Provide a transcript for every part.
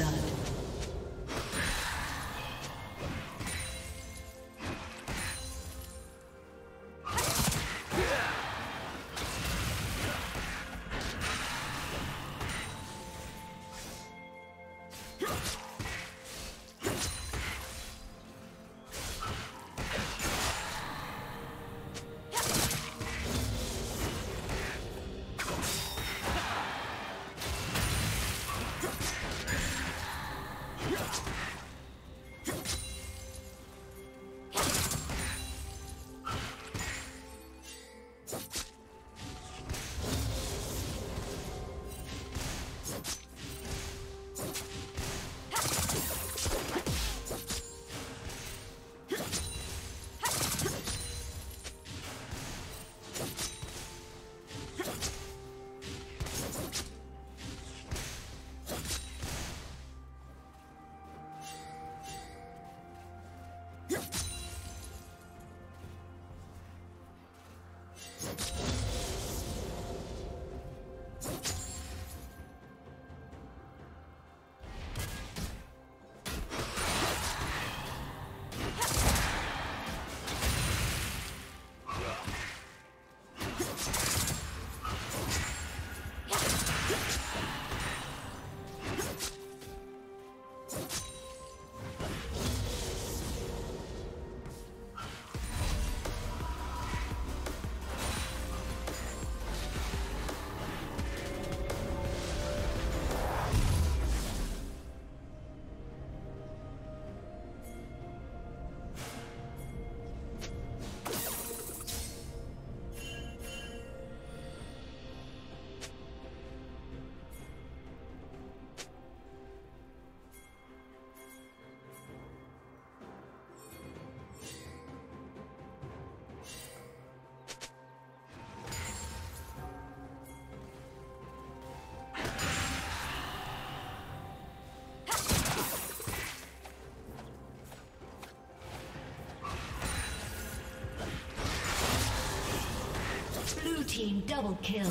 blood. Team double kill.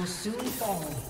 Will soon fall.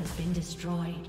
Has been destroyed.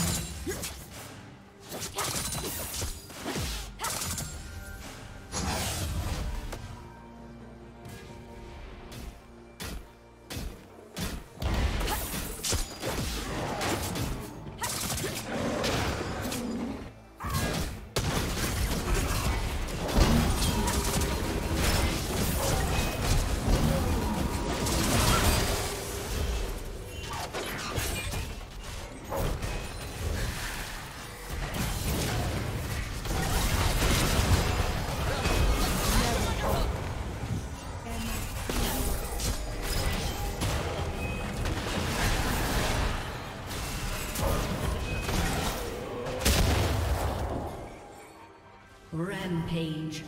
Rampage.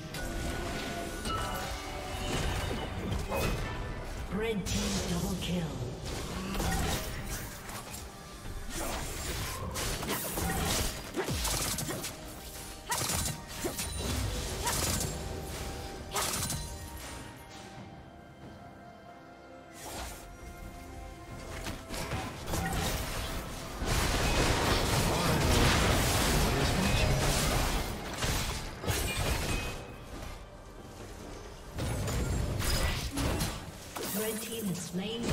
Slain